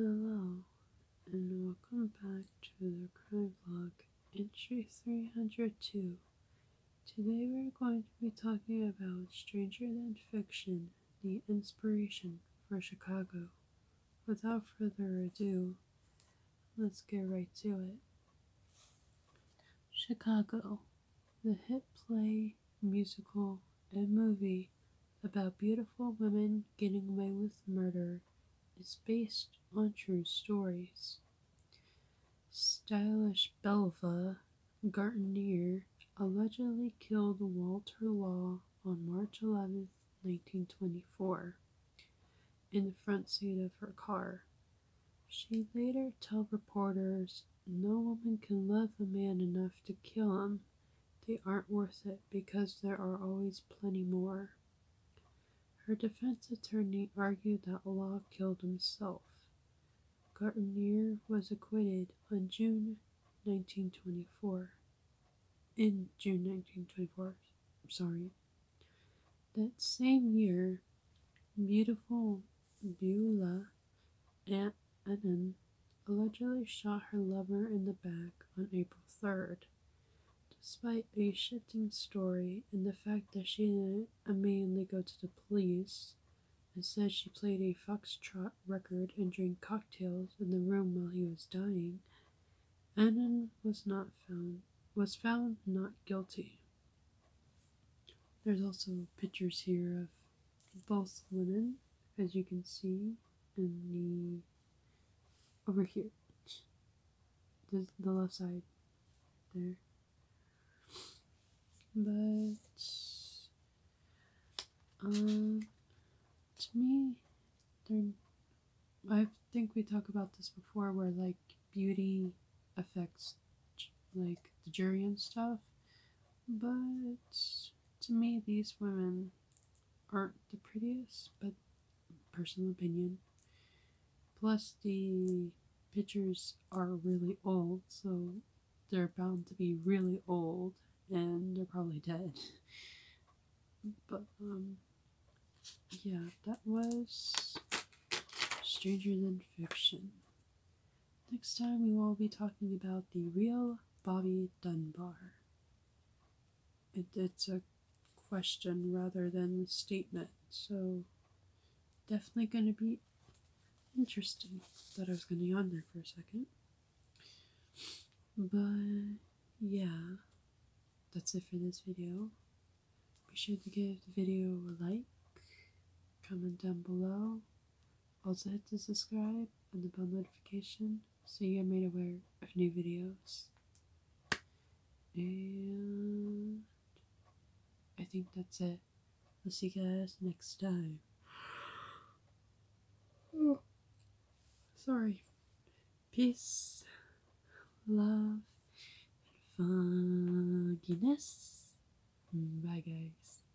Hello, and welcome back to the crime vlog entry 302. Today we're going to be talking about Stranger Than Fiction, the inspiration for Chicago. Without further ado, let's get right to it. Chicago, the hit play, musical, and movie about beautiful women getting away with murder is based on true stories. Stylish Belva Gaertner allegedly killed Walter Law on March 11, 1924, in the front seat of her car. She later told reporters no woman can love a man enough to kill him. They aren't worth it because there are always plenty more. Her defense attorney argued that Law killed himself. Gaertner was acquitted on June 1924. In June 1924, I'm sorry. That same year, beautiful Beulah Annan allegedly shot her lover in the back on April 3rd. Despite a shifting story and the fact that she didn't immediately go to the police, and said she played a foxtrot record and drank cocktails in the room while he was dying, Annan was not found was found not guilty. There's also pictures here of both women, as you can see in the over here, the, the left side there. But um, to me, I think we talked about this before, where like beauty affects like the jury and stuff. But to me, these women aren't the prettiest, but personal opinion. Plus, the pictures are really old, so they're bound to be really old probably dead. But, um, yeah, that was Stranger Than Fiction. Next time we will be talking about the real Bobby Dunbar. It, it's a question rather than a statement, so definitely going to be interesting. Thought I was going to yawn there for a second. But, yeah that's it for this video. Be sure to give the video a like, comment down below. Also hit the subscribe and the bell notification so you get made aware of new videos. And I think that's it. I'll see you guys next time. Oh, sorry. Peace, love, fogginess. Bye, guys.